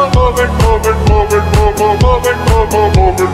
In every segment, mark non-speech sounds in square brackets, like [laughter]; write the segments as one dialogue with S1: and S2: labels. S1: move it, move it, move it, move it, move it, move it, move it, move it.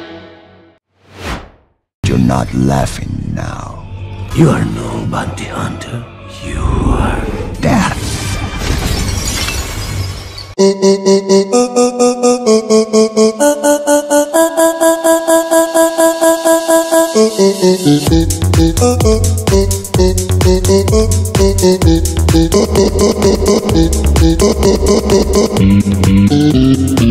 S2: you're not laughing now.
S1: You are no bounty hunter. You are death. [laughs]